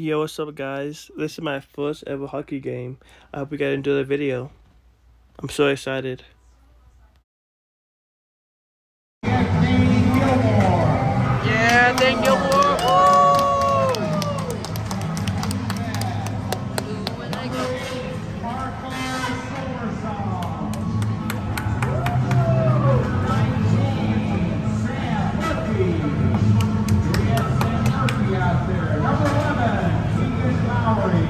Yo, what's up, guys? This is my first ever hockey game. I hope you guys enjoy the video. I'm so excited.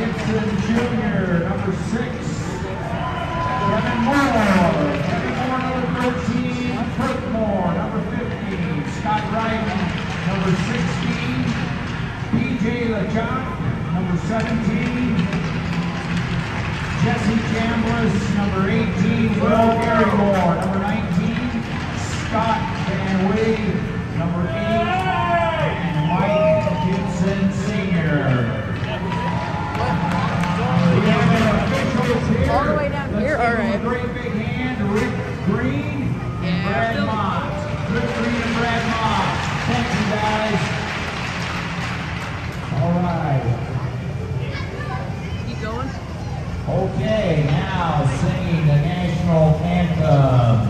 Gibson Jr., number six. Kevin Moore, number 13. Kurt Moore, number 15. Scott Ryden, number 16. PJ LeJock, number 17. Jesse Chambliss, number 18. All right. Great big hand, Rick Green and Yeah, Brad Philly. Mott. Rick Green and Brad Mott. Thank you guys. All right. Keep going. Okay, now singing the national anthem.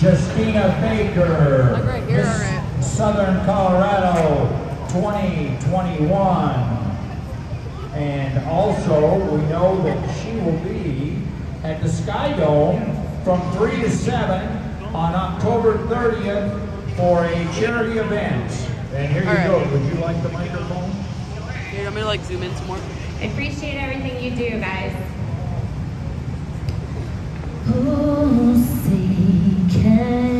Justina Baker, Look right here, Miss right. Southern Colorado 2021. And also, we know that she will be at the Sky Dome from 3 to 7 on October 30th for a charity event. And here you All right. go. Would you like the microphone? Here, I'm gonna like zoom in some more. I appreciate everything you do, guys. Oh, say, can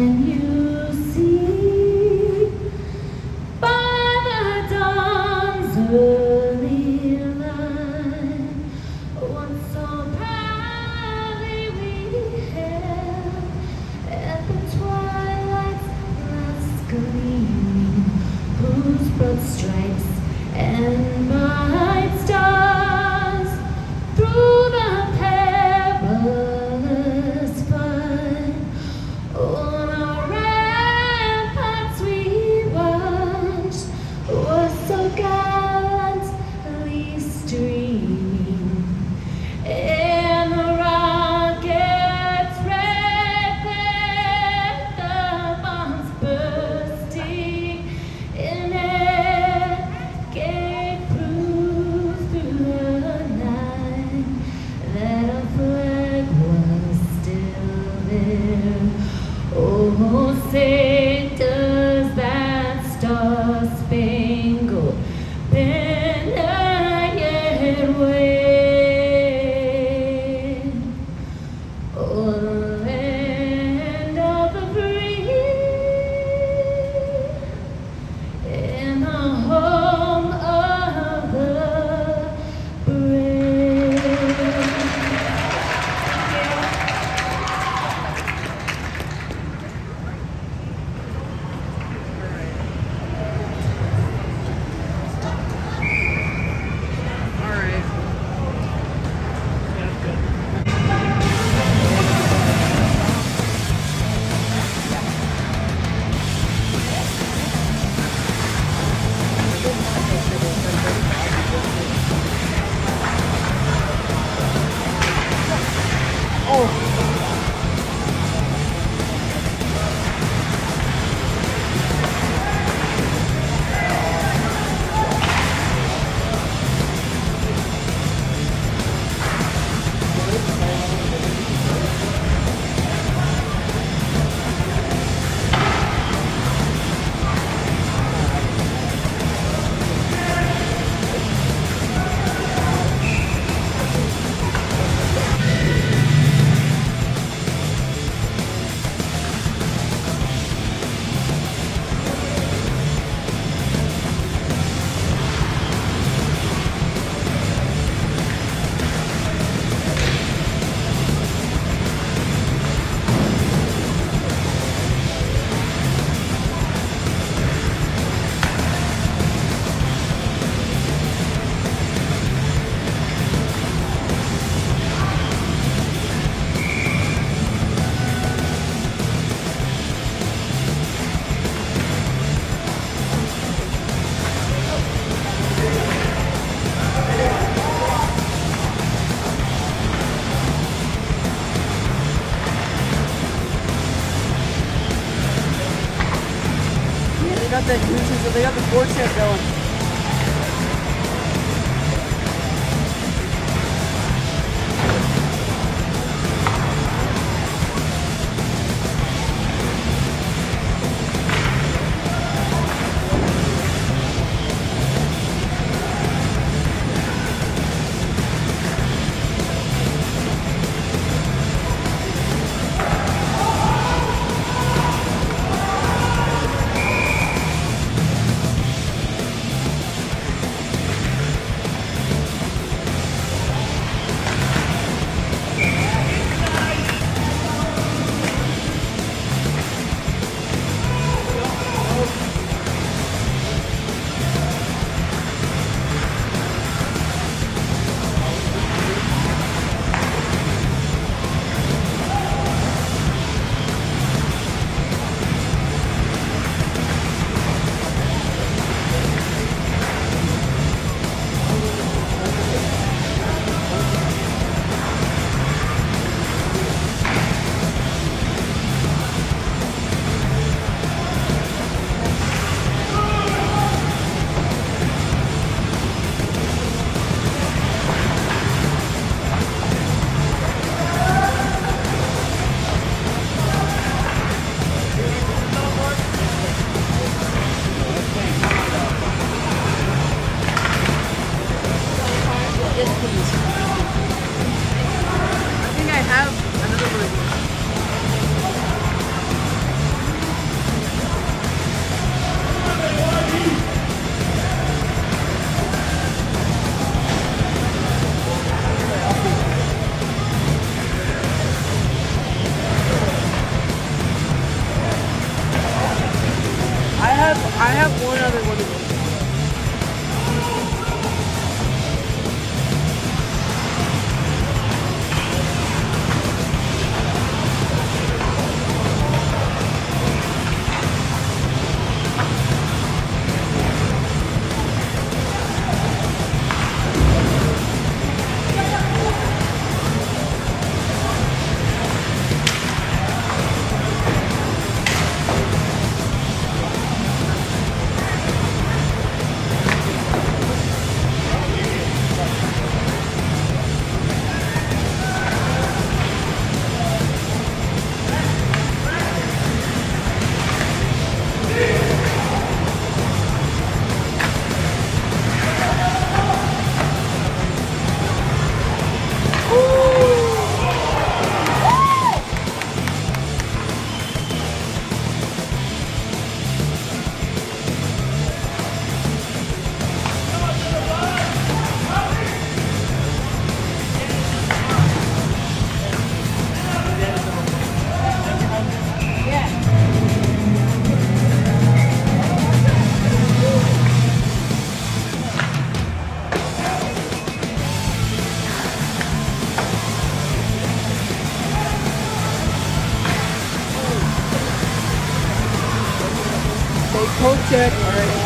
Okay, code check.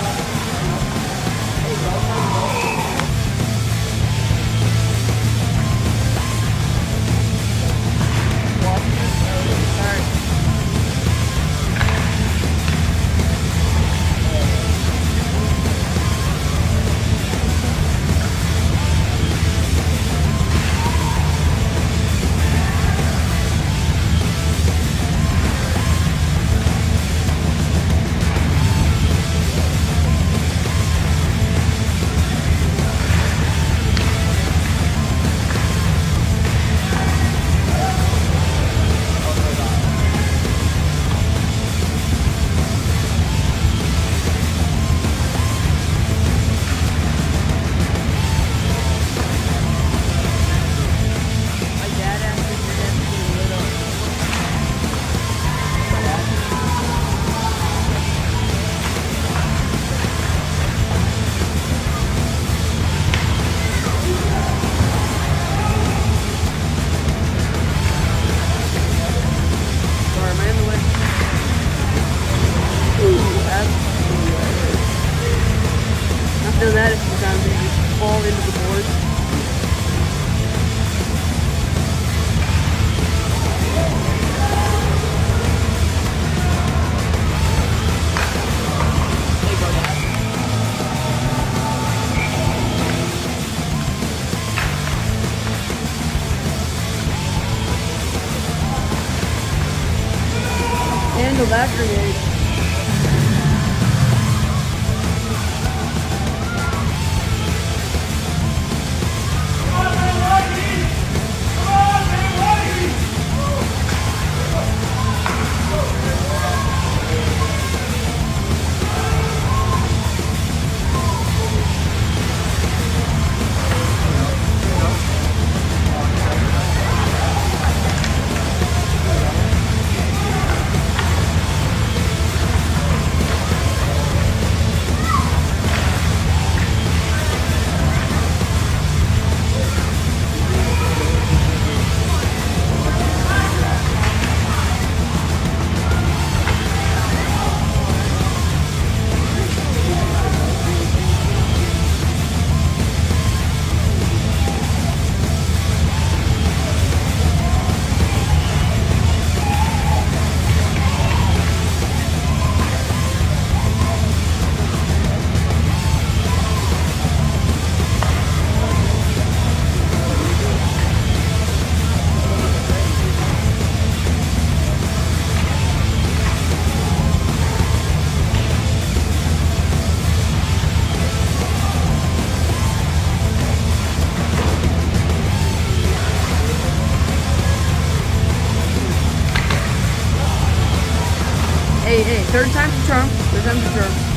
Third time's the charm. Third time's the charm.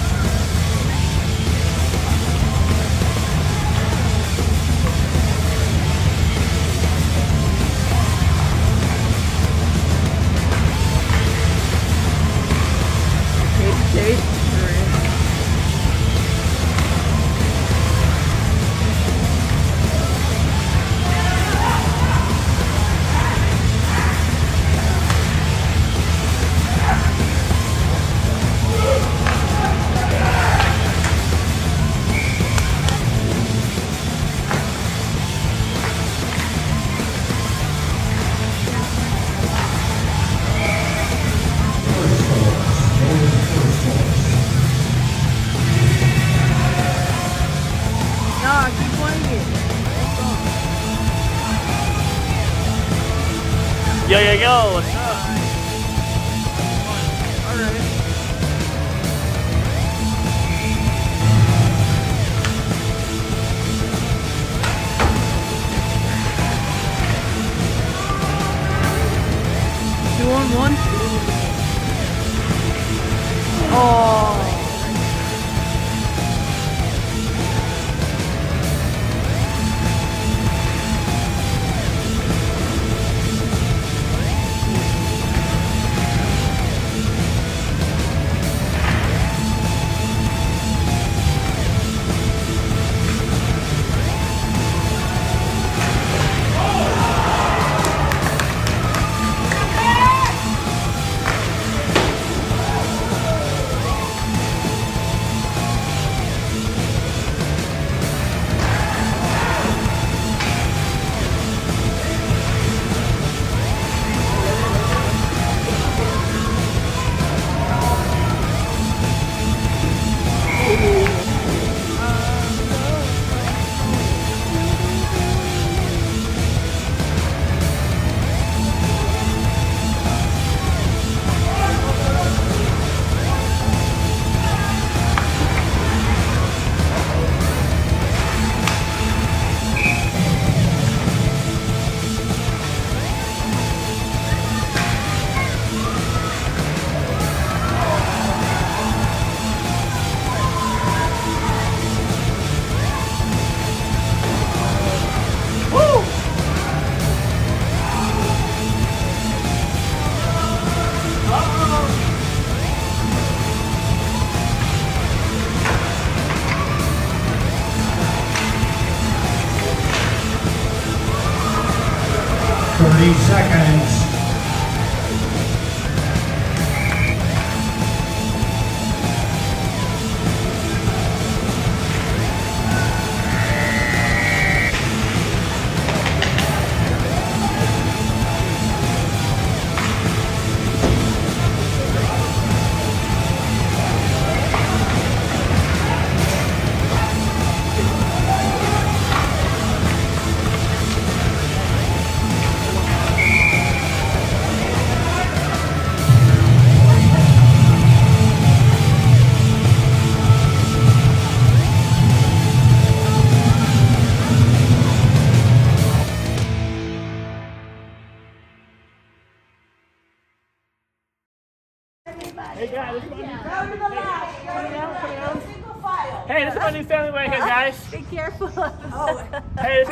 Yo, yo, yo, what's up? Two on one. Oh.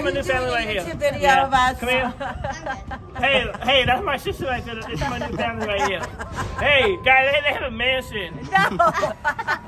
Hey, this is Are my you new family right here. Video yeah. us? Come here. Hey, hey, that's my sister right there. This is my new family right here. Hey, guys, they, they have a mansion. no.